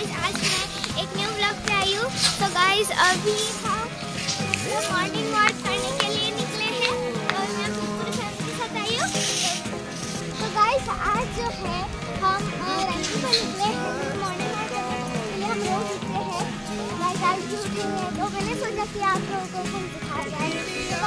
Guys आज मैं एक न्यू ब्लॉग पे आई हूँ। तो गाइस अभी हम मॉर्निंग वॉक करने के लिए निकले हैं और मैं पूरी फैमिली के साथ आई हूँ। तो गाइस आज जो है, हम रंगी पर निकले हैं। मॉर्निंग वॉक करने के लिए हम लोग निकले हैं। मैं गाइस भी उठे हैं तो मैंने सोचा कि आप लोगों को दिखा जाए। तो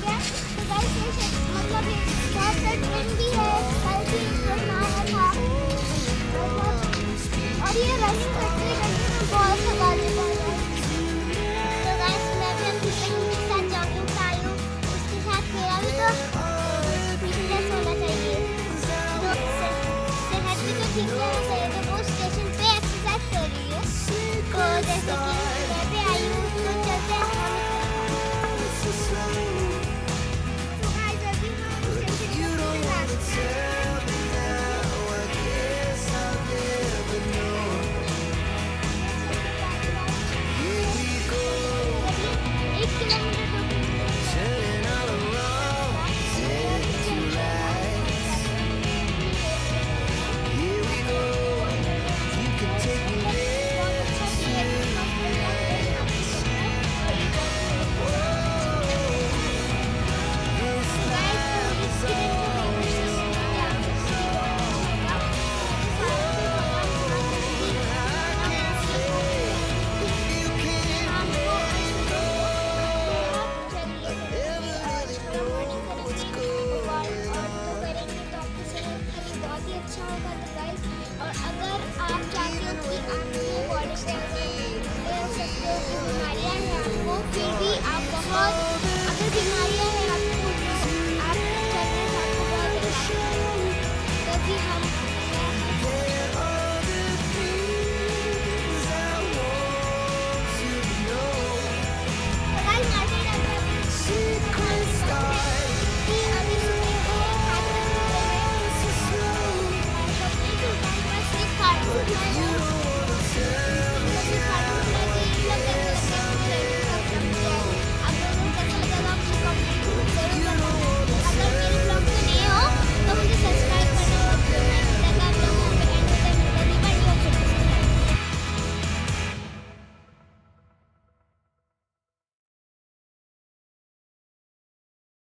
गया तो और ये रनिंग